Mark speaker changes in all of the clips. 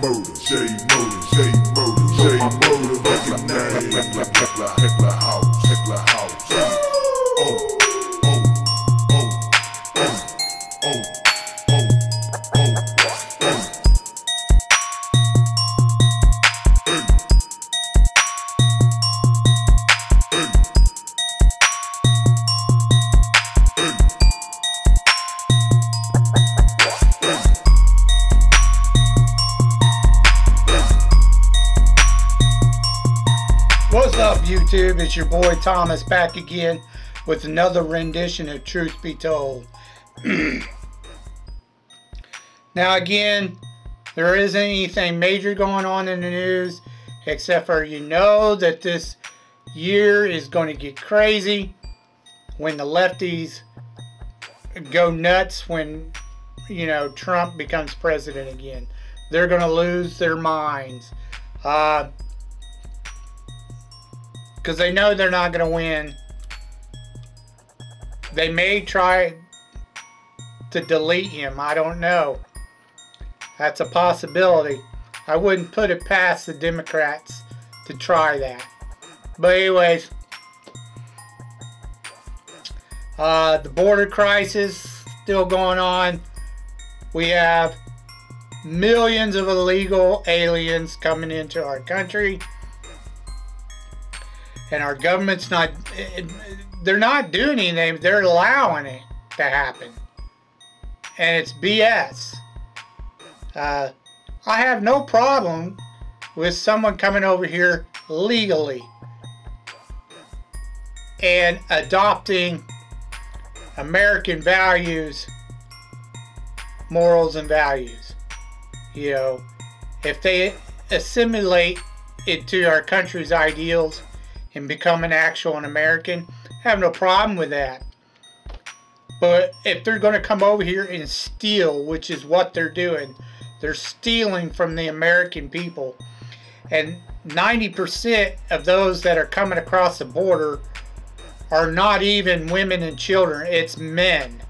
Speaker 1: Motor, J Motor, J Motor, J Motor, that's
Speaker 2: your boy Thomas back again with another rendition of Truth Be Told. now, again, there isn't anything major going on in the news except for you know that this year is going to get crazy when the lefties go nuts when, you know, Trump becomes president again. They're going to lose their minds. Uh, because they know they're not going to win. They may try to delete him. I don't know. That's a possibility. I wouldn't put it past the Democrats to try that. But anyways, uh, the border crisis still going on. We have millions of illegal aliens coming into our country and our government's not they're not doing anything. They're allowing it to happen. And it's bs uh, i have no problem with someone coming over here legally and adopting american values morals and values. You know if they assimilate it to our country's ideals and become an actual an American. I have no problem with that. But if they're going to come over here and steal, which is what they're doing, they're stealing from the American people. And 90% of those that are coming across the border are not even women and children, it's men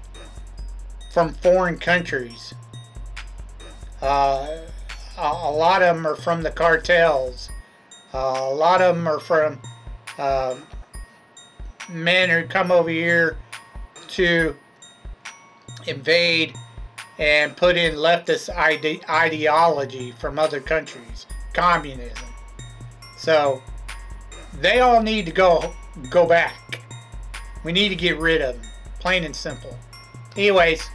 Speaker 2: from foreign countries. Uh, a, lot of them are from the cartels. Uh, a lot of them are from uh, men who come over here to invade and put in leftist ide ideology from other countries, communism. So they all need to go go back. We need to get rid of them, plain and simple. Anyways,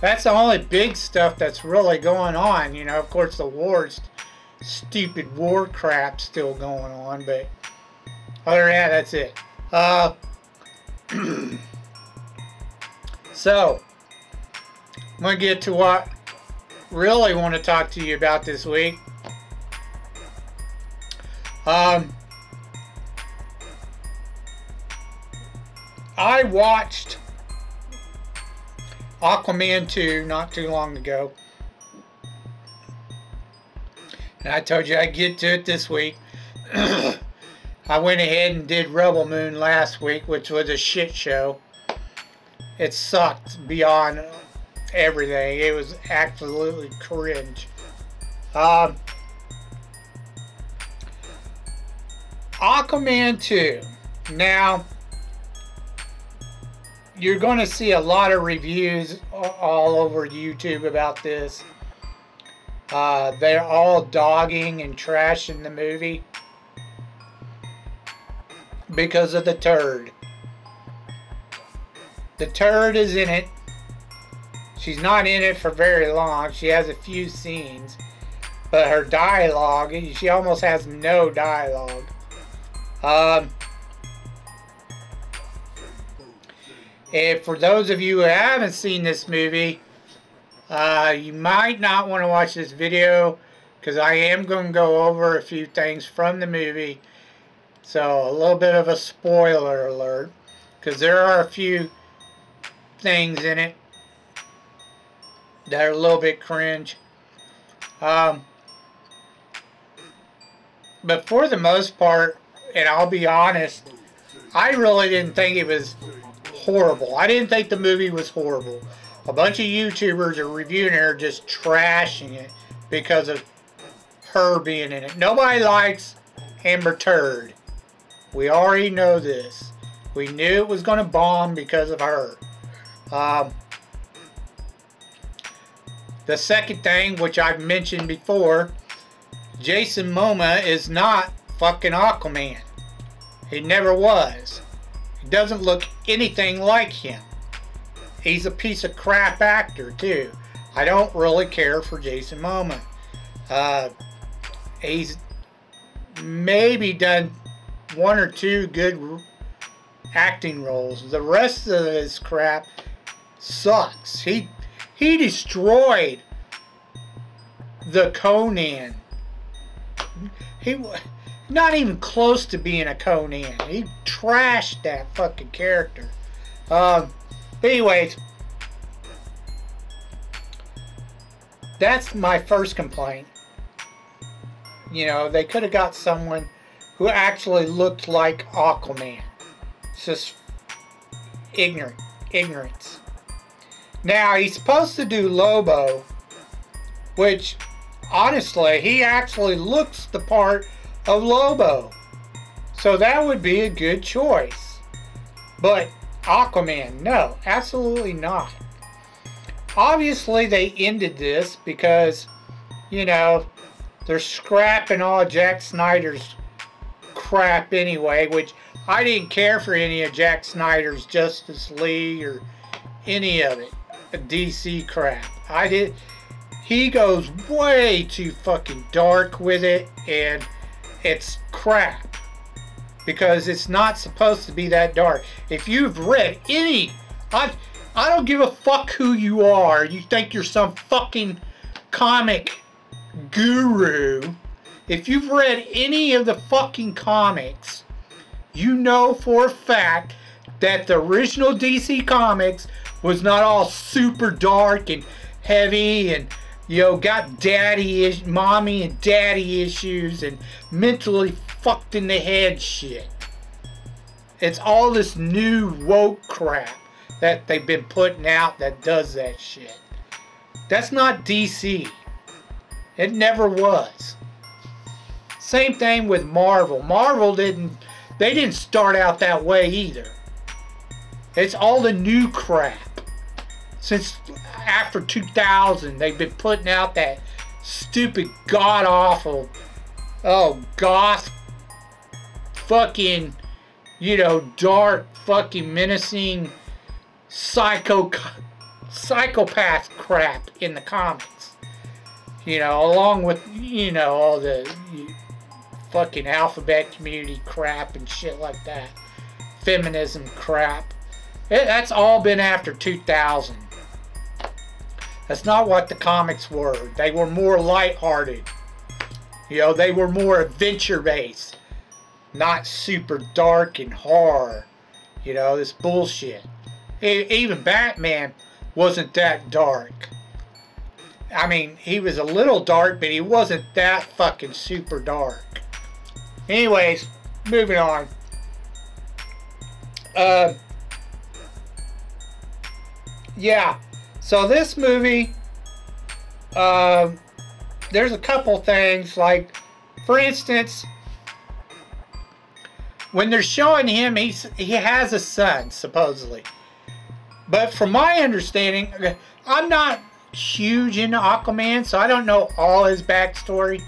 Speaker 2: that's the only big stuff that's really going on. You know, of course, the wars, stupid war crap still going on, but other than that, that's it. Uh, so, I'm going to get to what really want to talk to you about this week. Um, I watched Aquaman 2 not too long ago. And I told you I'd get to it this week. I went ahead and did Rebel Moon last week, which was a shit show. It sucked beyond everything. It was absolutely cringe. Um, Aquaman 2. Now, you're going to see a lot of reviews all over YouTube about this. Uh, they're all dogging and trashing the movie because of the turd. The turd is in it. She's not in it for very long. She has a few scenes. But her dialogue, she almost has no dialogue. Um, and for those of you who haven't seen this movie, uh, you might not want to watch this video because I am going to go over a few things from the movie. So a little bit of a spoiler alert because there are a few things in it that are a little bit cringe. Um, but for the most part, and I'll be honest, I really didn't think it was horrible. I didn't think the movie was horrible. A bunch of YouTubers are reviewing it are just trashing it because of her being in it. Nobody likes Amber Turd. We already know this. We knew it was going to bomb because of her. Um, the second thing, which I've mentioned before, Jason Momoa is not fucking Aquaman. He never was. He doesn't look anything like him. He's a piece of crap actor too. I don't really care for Jason Momoa. Uh, he's maybe done one or two good acting roles. The rest of his crap sucks. He he destroyed the Conan. He was not even close to being a Conan. He trashed that fucking character. Um, anyways, that's my first complaint. You know, they could have got someone who actually looked like Aquaman. It's just ignorant, ignorance. Now he's supposed to do Lobo, which honestly, he actually looks the part of Lobo. So that would be a good choice. But Aquaman, no, absolutely not. Obviously, they ended this because, you know, they're scrapping all Jack Snyder's crap anyway, which I didn't care for any of Jack Snyder's Justice League or any of it. DC crap. I did. He goes way too fucking dark with it, and it's crap because it's not supposed to be that dark. If you've read any, I, I don't give a fuck who you are. You think you're some fucking comic guru. If you've read any of the fucking comics, you know for a fact that the original DC Comics was not all super dark and heavy and you know got daddy is mommy and daddy issues and mentally fucked in the head shit. It's all this new woke crap that they've been putting out that does that shit. That's not DC. It never was. Same thing with Marvel. Marvel didn't they didn't start out that way either. It's all the new crap. Since after 2000, they've been putting out that stupid, god awful, oh, goth, fucking, you know, dark, fucking menacing, psycho, psychopath crap in the comics. You know, along with, you know, all the fucking alphabet community crap and shit like that. Feminism crap. It, that's all been after 2000. That's not what the comics were. They were more lighthearted. You know, they were more adventure based, not super dark and horror. You know, this bullshit. Even Batman wasn't that dark. I mean, he was a little dark, but he wasn't that fucking super dark. Anyways, moving on. Uh, yeah, so this movie, uh, there's a couple things like, for instance, when they're showing him, he's he has a son supposedly, but from my understanding, I'm not huge into Aquaman, so I don't know all his backstory.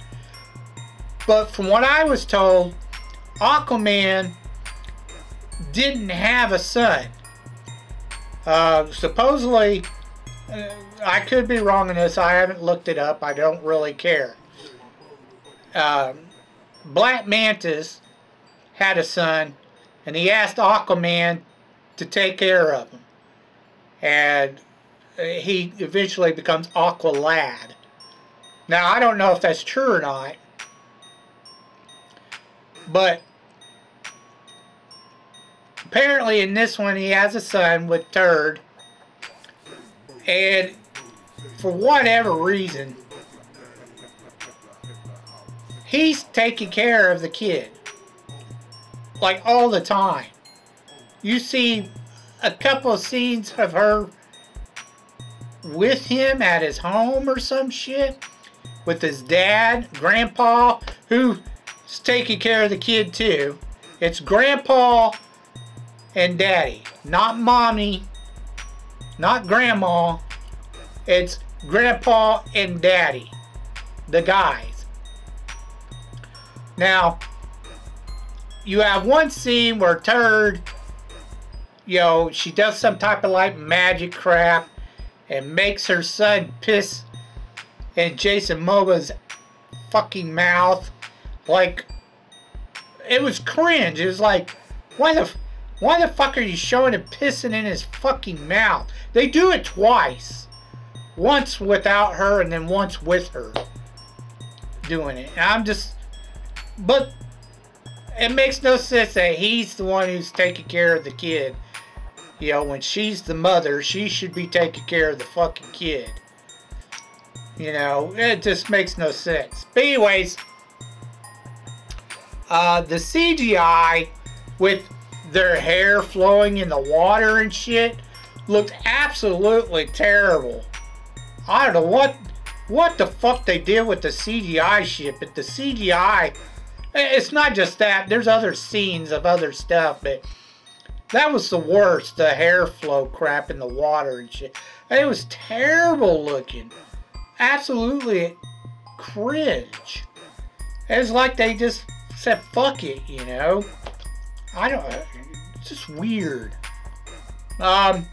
Speaker 2: But from what I was told, Aquaman didn't have a son. Uh, supposedly, I could be wrong in this. I haven't looked it up. I don't really care. Um, Black Mantis had a son, and he asked Aquaman to take care of him. And he eventually becomes Aqualad. Now, I don't know if that's true or not, but apparently in this one he has a son with Turd, and for whatever reason, he's taking care of the kid. Like all the time. You see a couple of scenes of her with him at his home or some shit. with his dad, grandpa, who's taking care of the kid too. It's grandpa and daddy, not mommy, not grandma. It's grandpa and daddy, the guys. Now, you have one scene where Turd, you know, she does some type of like magic crap and makes her son piss in Jason Momoa's fucking mouth. Like, it was cringe. It was like, why the, why the fuck are you showing him pissing in his fucking mouth? They do it twice. Once without her and then once with her doing it. And I'm just, but it makes no sense that he's the one who's taking care of the kid. You know, when she's the mother, she should be taking care of the fucking kid. You know, it just makes no sense. But anyways, uh, the CGI with their hair flowing in the water and shit looked absolutely terrible. I don't know what what the fuck they did with the CGI shit, but the CGI it's not just that. There's other scenes of other stuff, but that was the worst. The hair flow crap in the water and shit. It was terrible looking. Absolutely cringe. It's like they just said, fuck it, you know? I don't, it's just weird. Um,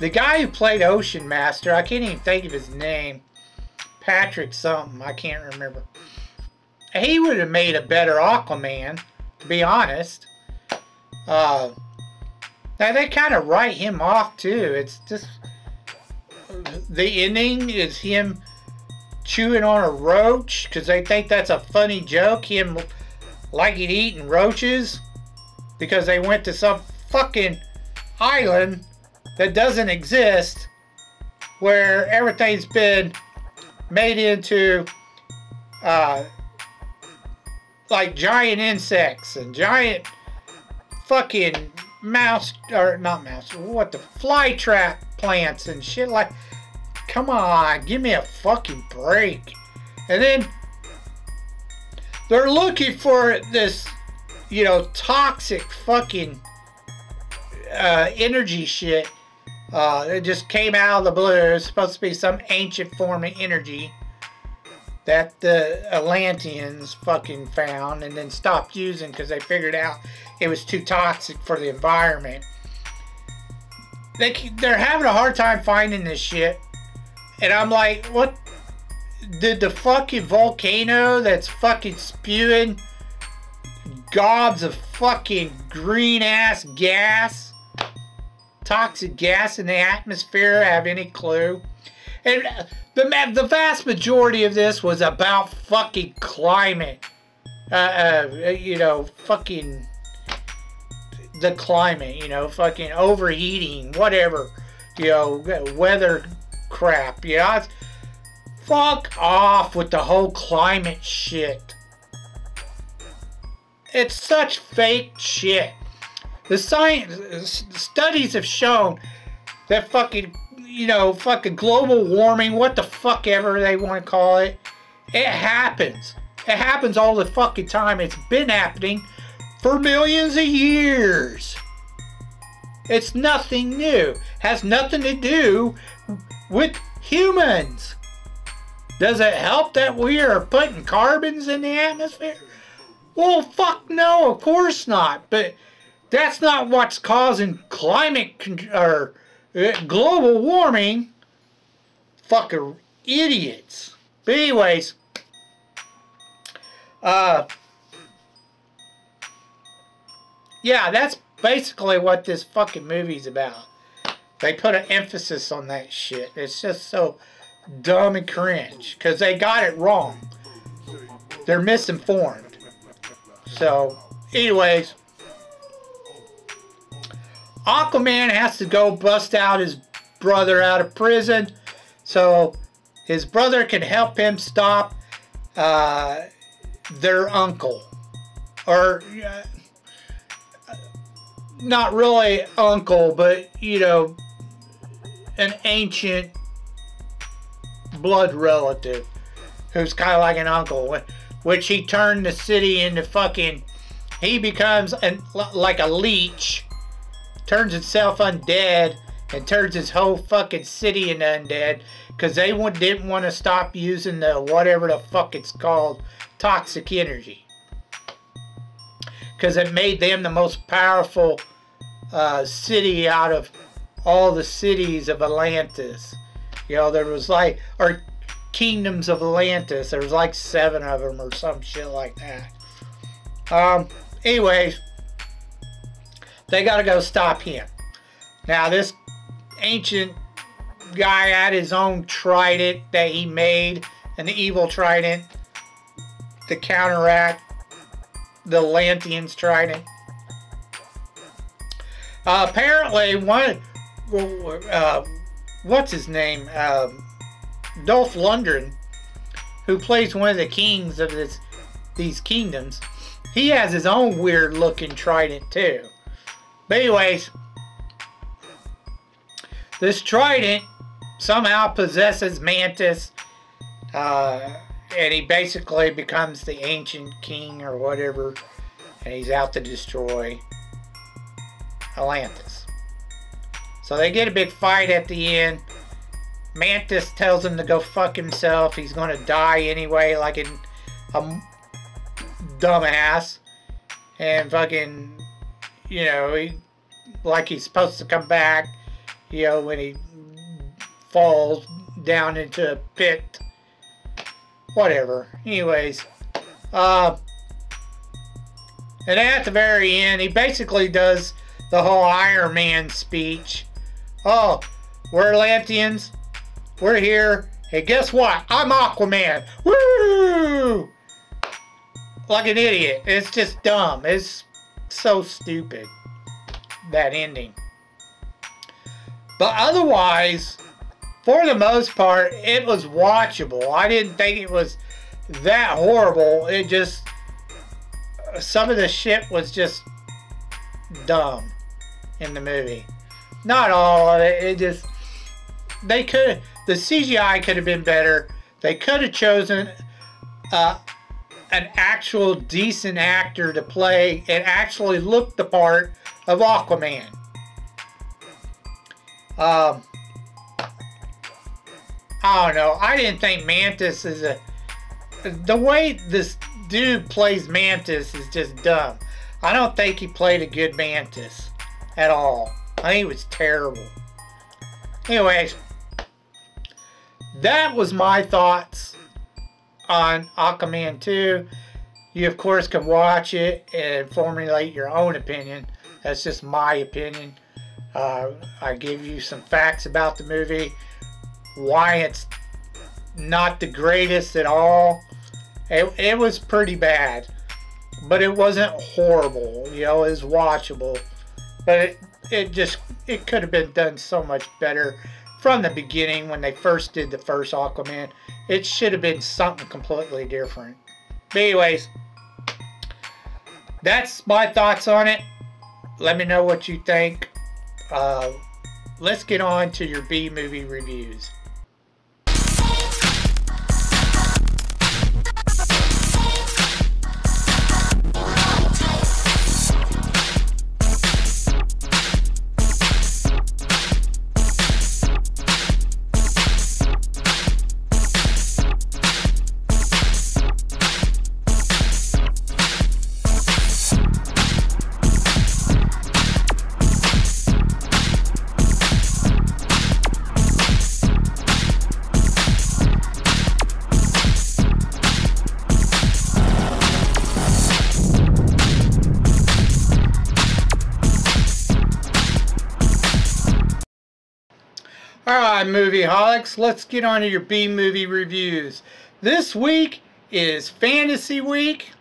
Speaker 2: the guy who played Ocean Master, I can't even think of his name. Patrick something, I can't remember. He would have made a better Aquaman, to be honest. Uh, now they kind of write him off too. It's just the ending is him chewing on a roach because they think that's a funny joke. Him liking eating roaches because they went to some fucking island that doesn't exist where everything's been made into uh, like giant insects and giant fucking mouse or not mouse what the fly trap plants and shit like come on give me a fucking break and then they're looking for this you know toxic fucking uh, energy shit uh, it just came out of the blue. It's supposed to be some ancient form of energy that the Atlanteans fucking found and then stopped using because they figured out it was too toxic for the environment. They, they're having a hard time finding this shit. And I'm like, what? Did the fucking volcano that's fucking spewing gobs of fucking green ass gas toxic gas in the atmosphere have any clue? And the, the vast majority of this was about fucking climate. Uh, uh, you know, fucking the climate, you know, fucking overheating, whatever, you know, weather crap, yeah? Fuck off with the whole climate shit. It's such fake shit. The science studies have shown that fucking, you know, fucking global warming, what the fuck ever they want to call it, it happens. It happens all the fucking time. It's been happening for millions of years. It's nothing new. Has nothing to do with humans. Does it help that we are putting carbons in the atmosphere? Well, fuck no, of course not. But that's not what's causing climate or uh, global warming. Fucking idiots. But anyways, uh, yeah, that's basically what this fucking movie's about. They put an emphasis on that shit. It's just so dumb and cringe because they got it wrong. They're misinformed. So, anyways. Aquaman has to go bust out his brother out of prison so his brother can help him stop uh, their uncle. Or, uh, not really uncle, but, you know, an ancient blood relative who's kind of like an uncle, which he turned the city into fucking. He becomes an, like a lich, turns itself undead, and turns his whole fucking city into undead because they didn't want to stop using the whatever the fuck it's called toxic energy because it made them the most powerful uh, city out of all the cities of Atlantis. You know, there was like, or kingdoms of Atlantis. There was like seven of them or some shit like that. Um, anyways, they got to go stop him. Now, this ancient guy had his own trident that he made, an evil trident to counteract the Atlanteans trident. Uh, apparently, one, uh, what's his name? Um, Dolph Lundgren, who plays one of the kings of this, these kingdoms, he has his own weird looking trident too. But anyways, this trident somehow possesses Mantis, uh, and he basically becomes the ancient king or whatever, and he's out to destroy Atlantis. So they get a big fight at the end. Mantis tells him to go fuck himself. He's going to die anyway, like in a dumbass. And fucking, you know, he, like he's supposed to come back, you know, when he falls down into a pit. Whatever. Anyways, uh, and at the very end, he basically does the whole Iron Man speech. Oh, we're Atlanteans. We're here. Hey, guess what? I'm Aquaman. Woo! Like an idiot. It's just dumb. It's so stupid. That ending. But otherwise, for the most part, it was watchable. I didn't think it was that horrible. It just, some of the shit was just dumb in the movie. Not all of it. It just, they could, the CGI could have been better. They could have chosen uh, an actual decent actor to play and actually look the part of Aquaman. Um, I don't know. I didn't think Mantis is a. The way this dude plays Mantis is just dumb. I don't think he played a good Mantis at all. I think he was terrible. Anyways, that was my thoughts on Aquaman 2. You, of course, can watch it and formulate your own opinion. That's just my opinion. Uh, I give you some facts about the movie why it's not the greatest at all. It, it was pretty bad, but it wasn't horrible. You know, it was watchable, but it it just it could have been done so much better from the beginning when they first did the first Aquaman. It should have been something completely different. But anyways, that's my thoughts on it. Let me know what you think. Uh, let's get on to your B movie reviews. Alright, movie holics, let's get on to your B movie reviews. This week is Fantasy Week.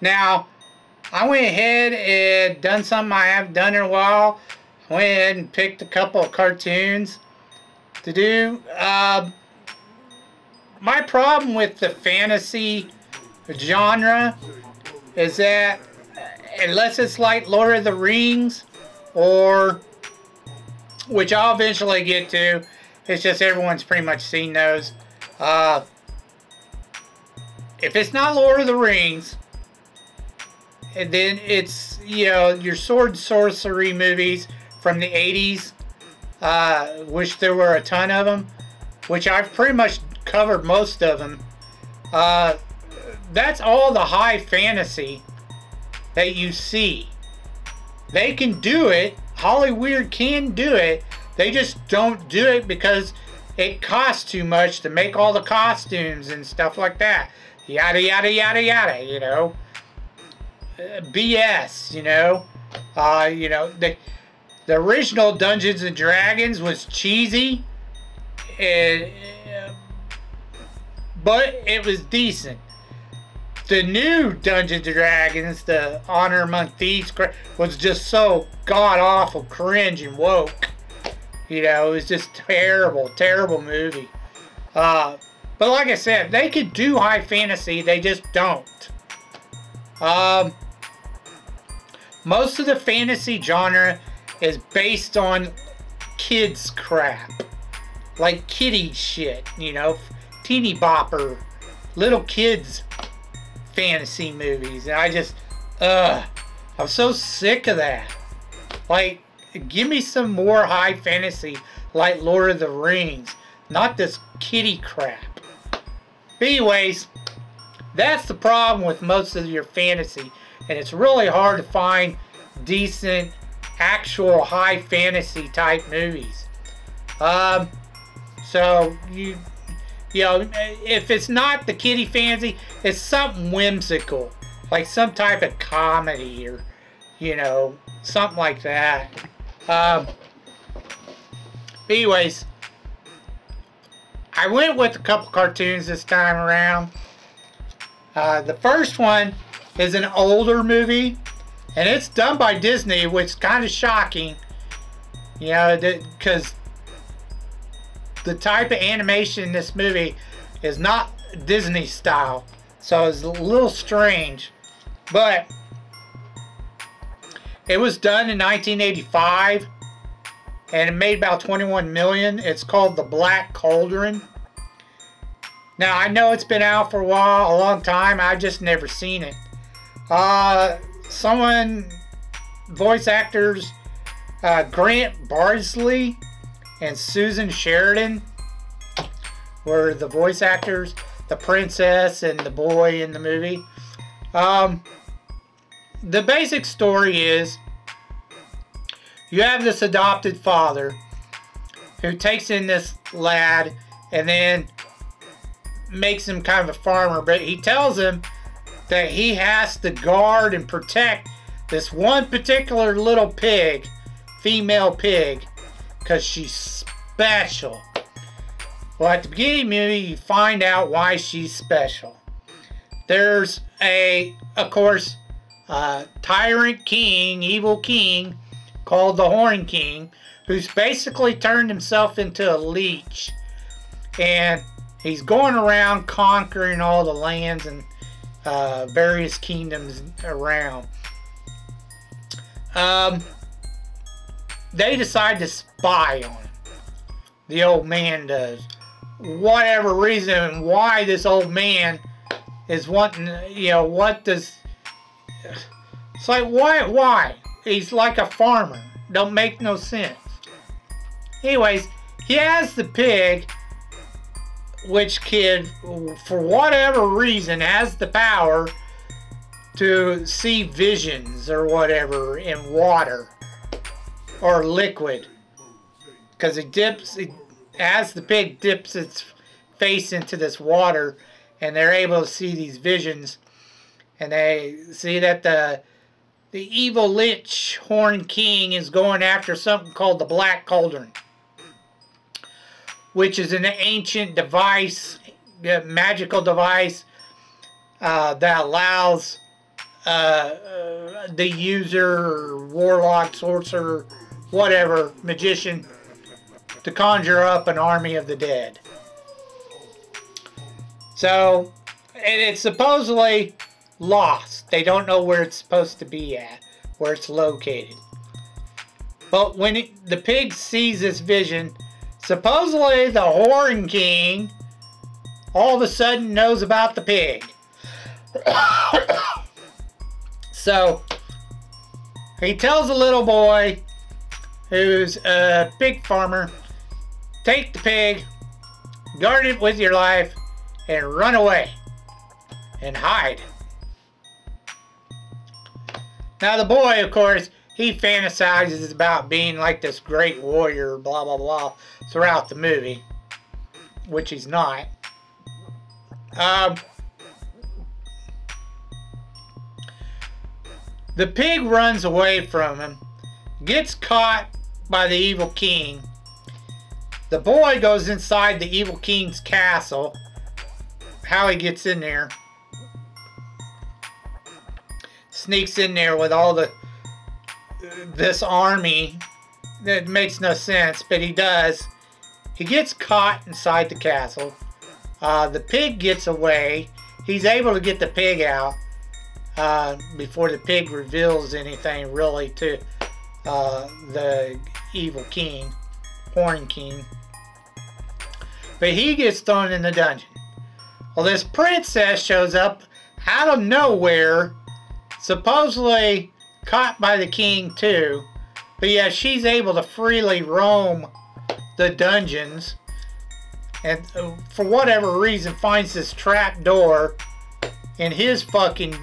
Speaker 2: Now, I went ahead and done something I haven't done in a while. I went ahead and picked a couple of cartoons to do. Uh, my problem with the fantasy genre is that unless it's like Lord of the Rings or which I'll eventually get to, it's just everyone's pretty much seen those. Uh, if it's not Lord of the Rings, and then it's you know your sword sorcery movies from the 80s, uh, which there were a ton of them, which I've pretty much covered most of them. Uh, that's all the high fantasy that you see. They can do it. Hollywood can do it. They just don't do it because it costs too much to make all the costumes and stuff like that. Yada, yada, yada, yada, you know. BS, you know. Uh, you know, the, the original Dungeons and Dragons was cheesy. And, uh, but it was decent the new Dungeons and Dragons, the Honor Among Thieves, was just so god awful, cringe, and woke. You know, it was just terrible, terrible movie. Uh, but like I said, they could do high fantasy, they just don't. Um, most of the fantasy genre is based on kids crap. Like kiddie shit, you know, teeny bopper, little kids fantasy movies. And I just, ugh, I'm so sick of that. Like, give me some more high fantasy like Lord of the Rings, not this kiddie crap. But anyways, that's the problem with most of your fantasy. And it's really hard to find decent, actual high fantasy type movies. Um, so you you know, if it's not the kitty fancy, it's something whimsical, like some type of comedy or, you know, something like that. Um, anyways, I went with a couple cartoons this time around. Uh, the first one is an older movie, and it's done by Disney, which is kind of shocking. You know, because the type of animation in this movie is not Disney style. So it's a little strange. But it was done in 1985 and it made about 21 million. It's called The Black Cauldron. Now I know it's been out for a while, a long time. I've just never seen it. Uh, someone, voice actors, uh, Grant Bardsley and Susan Sheridan were the voice actors, the princess and the boy in the movie. Um, the basic story is you have this adopted father who takes in this lad and then makes him kind of a farmer, but he tells him that he has to guard and protect this one particular little pig, female pig, because she's special. Well, at the beginning of the movie, you find out why she's special. There's a, of course, tyrant king, evil king, called the Horn King, who's basically turned himself into a lich. And he's going around conquering all the lands and uh, various kingdoms around. Um, they decide to spy on him. The old man does. Whatever reason why this old man is wanting, you know, what does. It's like, why? Why? He's like a farmer. Don't make no sense. Anyways, he has the pig, which kid, for whatever reason, has the power to see visions or whatever in water or liquid. Because it dips it, as the pig dips its face into this water and they're able to see these visions and they see that the the evil lich horn king is going after something called the black cauldron which is an ancient device magical device uh, that allows uh, uh, the user, warlock, sorcerer, whatever, magician, to conjure up an army of the dead. So, and it's supposedly lost. They don't know where it's supposed to be at, where it's located. But when it, the pig sees this vision, supposedly the Horn King all of a sudden knows about the pig. so he tells a little boy who's a pig farmer, take the pig, guard it with your life, and run away and hide. Now the boy, of course, he fantasizes about being like this great warrior, blah blah blah, throughout the movie, which he's not. Um, the pig runs away from him, gets caught by the evil king. The boy goes inside the evil king's castle. How he gets in there. Sneaks in there with all the this army that makes no sense, but he does. He gets caught inside the castle. Uh, the pig gets away. He's able to get the pig out uh, before the pig reveals anything really to uh, the evil king, Horn King. But he gets thrown in the dungeon. Well, this princess shows up out of nowhere, supposedly caught by the king too. But yeah, she's able to freely roam the dungeons and uh, for whatever reason finds this trap door in his fucking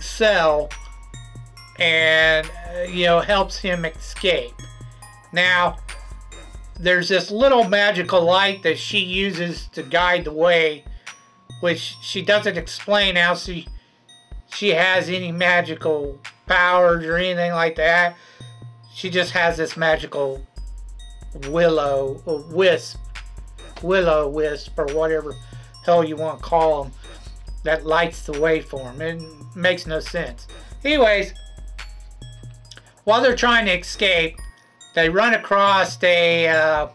Speaker 2: cell and uh, you know helps him escape now there's this little magical light that she uses to guide the way which she doesn't explain how she she has any magical powers or anything like that she just has this magical willow wisp willow wisp or whatever hell you want to call them that lights the way for them. It makes no sense. Anyways, while they're trying to escape, they run across a uh,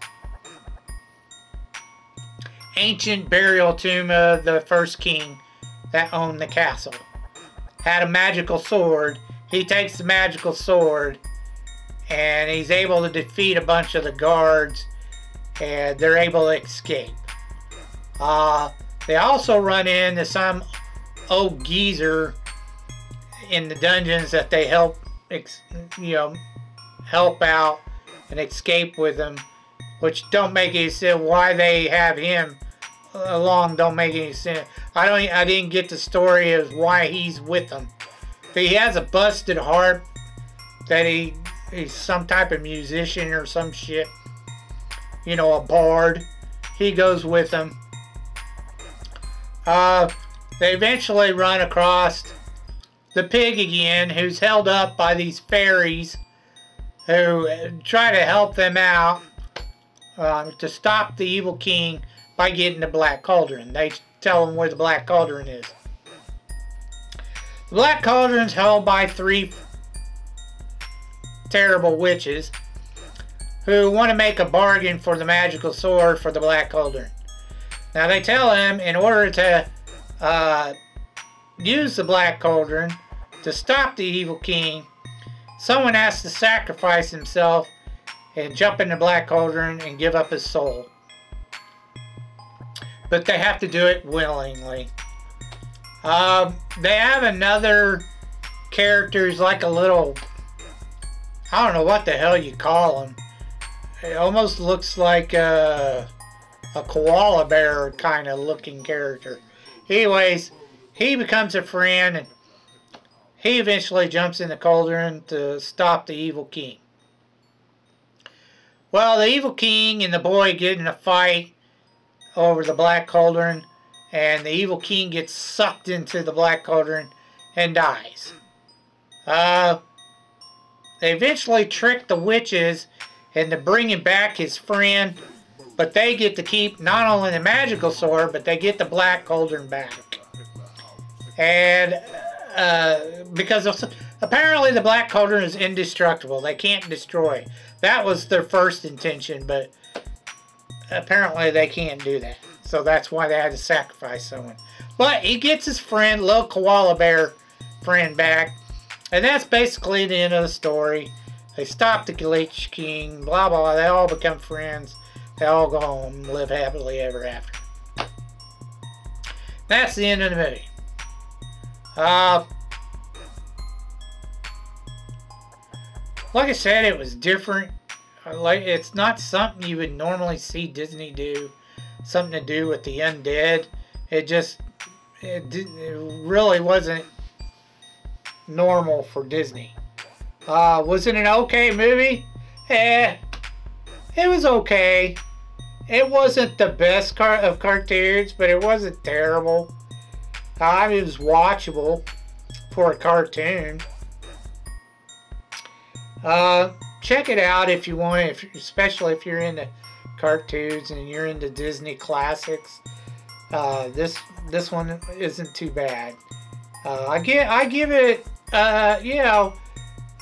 Speaker 2: ancient burial tomb of the first king that owned the castle. Had a magical sword. He takes the magical sword and he's able to defeat a bunch of the guards and they're able to escape. Uh, they also run into some old geezer in the dungeons that they help, you know, help out and escape with them, which don't make any sense. Why they have him along don't make any sense. I don't. I didn't get the story of why he's with them. But he has a busted heart. that he he's some type of musician or some shit you know, a bard. He goes with them. Uh, they eventually run across the pig again, who's held up by these fairies who try to help them out uh, to stop the evil king by getting the black cauldron. They tell them where the black cauldron is. The black Cauldron is held by three terrible witches who want to make a bargain for the magical sword for the Black Cauldron. Now they tell him in order to uh, use the Black Cauldron to stop the evil king, someone has to sacrifice himself and jump in the Black Cauldron and give up his soul. But they have to do it willingly. Um, they have another characters like a little I don't know what the hell you call them it almost looks like a, a koala bear kind of looking character. Anyways, he becomes a friend and he eventually jumps in the cauldron to stop the evil king. Well, the evil king and the boy get in a fight over the black cauldron and the evil king gets sucked into the black cauldron and dies. Uh, they eventually trick the witches into bringing back his friend. But they get to keep not only the magical sword, but they get the black cauldron back. And uh, because of, apparently the black cauldron is indestructible. They can't destroy. That was their first intention, but apparently they can't do that. So that's why they had to sacrifice someone. But he gets his friend, little koala bear friend back. And that's basically the end of the story. They stop the Lich King, blah, blah. They all become friends. They all go home live happily ever after. That's the end of the movie. Uh, like I said, it was different. Like it's not something you would normally see Disney do. Something to do with the undead. It just it, did, it really wasn't normal for Disney. Uh, was it an okay movie? Eh, it was okay. It wasn't the best car of cartoons, but it wasn't terrible. I mean, it was watchable for a cartoon. Uh, check it out if you want, if, especially if you're into cartoons and you're into Disney classics. Uh, this this one isn't too bad. Uh, I give I give it uh, you know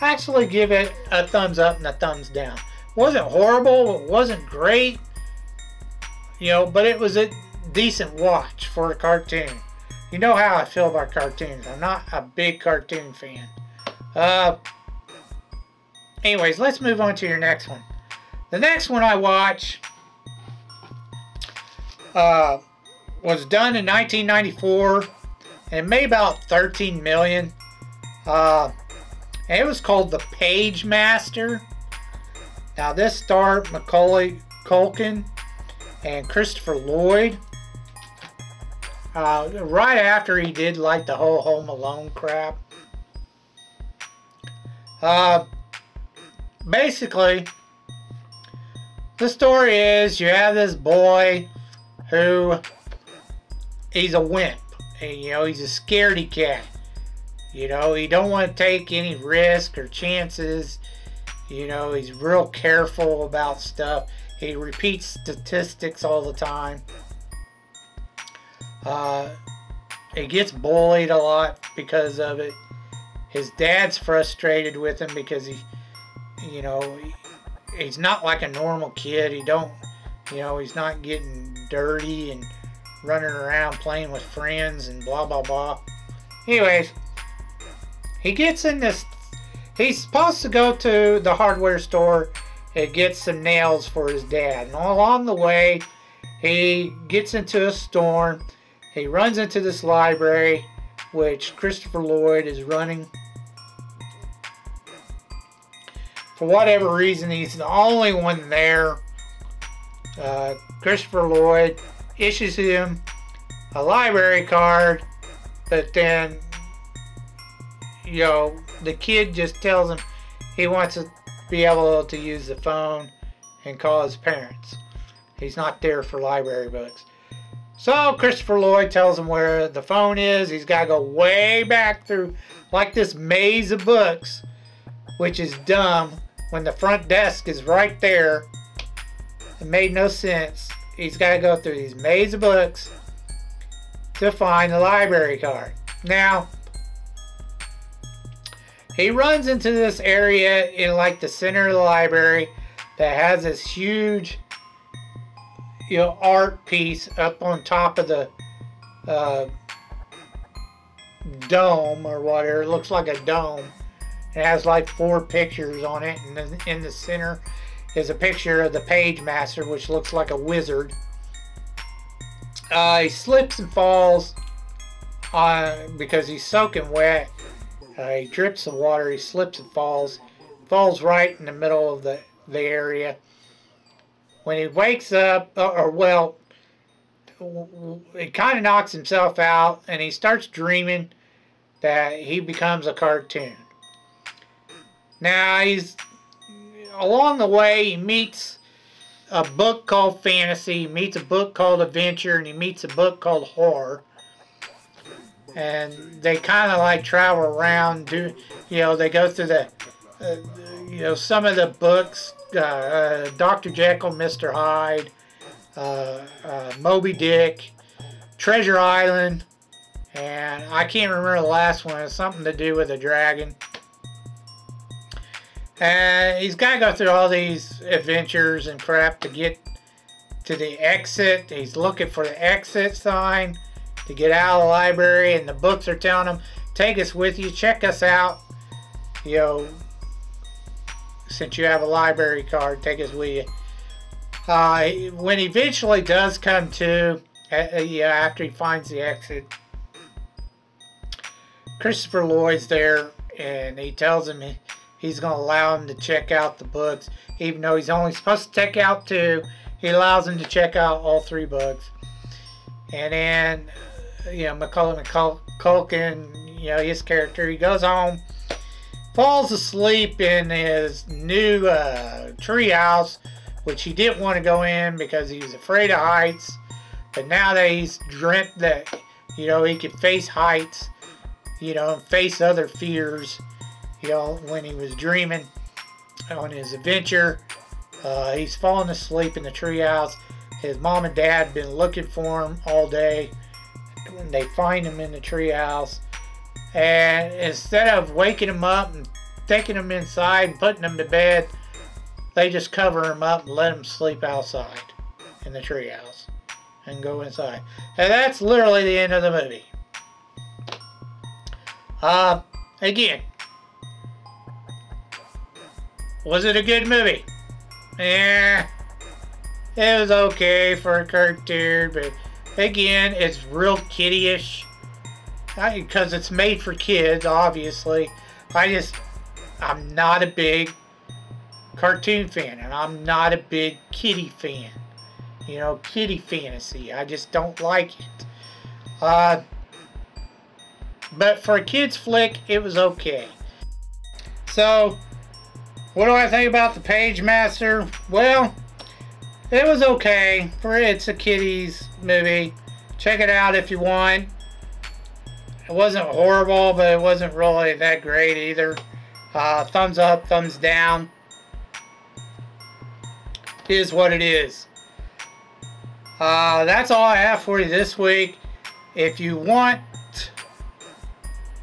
Speaker 2: actually give it a thumbs up and a thumbs down. wasn't horrible. It wasn't great. You know, but it was a decent watch for a cartoon. You know how I feel about cartoons. I'm not a big cartoon fan. Uh, anyways, let's move on to your next one. The next one I watch uh, was done in 1994 and made about 13 million. Uh, it was called The Pagemaster. Now this starred Macaulay Culkin and Christopher Lloyd. Uh, right after he did like the whole Home Alone crap. Uh, basically, the story is you have this boy who he's a wimp. And, you know, he's a scaredy cat. You know, he don't want to take any risk or chances. You know, he's real careful about stuff. He repeats statistics all the time. Uh, he gets bullied a lot because of it. His dad's frustrated with him because he, you know, he's not like a normal kid. He don't, you know, he's not getting dirty and running around playing with friends and blah blah blah. Anyways, he gets in this. He's supposed to go to the hardware store and get some nails for his dad. And along the way, he gets into a storm. He runs into this library, which Christopher Lloyd is running. For whatever reason, he's the only one there. Uh, Christopher Lloyd issues him a library card, but then, you know, the kid just tells him he wants to be able to use the phone and call his parents. He's not there for library books. So Christopher Lloyd tells him where the phone is. He's got to go way back through like this maze of books, which is dumb when the front desk is right there. It made no sense. He's got to go through these maze of books to find the library card. Now, he runs into this area in like the center of the library that has this huge you know art piece up on top of the uh, dome or whatever. It looks like a dome. It has like four pictures on it, and then in the center is a picture of the Pagemaster, which looks like a wizard. Uh, he slips and falls on because he's soaking wet. Uh, he drips the water. He slips and falls, falls right in the middle of the the area. When he wakes up, or, or well, he kind of knocks himself out, and he starts dreaming that he becomes a cartoon. Now he's along the way he meets a book called fantasy, he meets a book called adventure, and he meets a book called horror. And they kind of like travel around, do you know? They go through the, uh, you know, some of the books, uh, uh, Doctor Jekyll, Mister Hyde, uh, uh, Moby Dick, Treasure Island, And I can't remember the last one. It's something to do with a dragon. And he's got to go through all these adventures and crap to get to the exit. He's looking for the exit sign to get out of the library. And the books are telling him, take us with you, check us out. You know, since you have a library card, take us with you. Uh, when he eventually does come to, uh, yeah, after he finds the exit, Christopher Lloyd's there, and he tells him he, he's going to allow him to check out the books, even though he's only supposed to check out two. He allows him to check out all three books, and then, you know, Macaulay Culkin, you know, his character, he goes home, falls asleep in his new uh, treehouse which he didn't want to go in because he was afraid of heights. But now that he's dreamt that, you know, he could face heights, you know, face other fears, know, when he was dreaming on his adventure, uh, he's fallen asleep in the treehouse. His mom and dad have been looking for him all day. When they find him in the treehouse, and instead of waking him up and taking him inside and putting him to bed, they just cover him up and let him sleep outside in the treehouse and go inside. And that's literally the end of the movie. Uh, again, was it a good movie? Yeah, it was okay for a cartoon, but again, it's real kiddie-ish. Because it's made for kids, obviously. I just, I'm not a big cartoon fan, and I'm not a big kiddie fan. You know, kiddie fantasy. I just don't like it. Uh, but for a kid's flick, it was okay. So, what do I think about the Pagemaster? Well, it was okay for it's a kiddies movie. Check it out if you want. It wasn't horrible, but it wasn't really that great either. Uh, thumbs up, thumbs down is what it is. Uh, that's all I have for you this week. If you want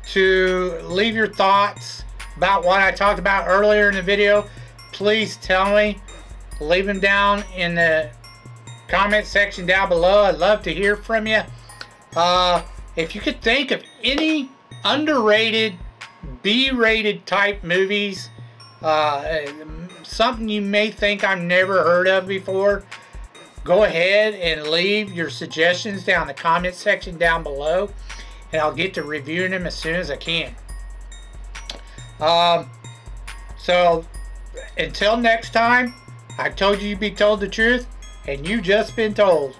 Speaker 2: to leave your thoughts about what I talked about earlier in the video, please tell me. Leave them down in the comment section down below. I'd love to hear from you. Uh, if you could think of any underrated, B-rated type movies, uh, something you may think I've never heard of before, go ahead and leave your suggestions down in the comment section down below and I'll get to reviewing them as soon as I can. Um, so until next time, I told you you'd be told the truth and you just been told.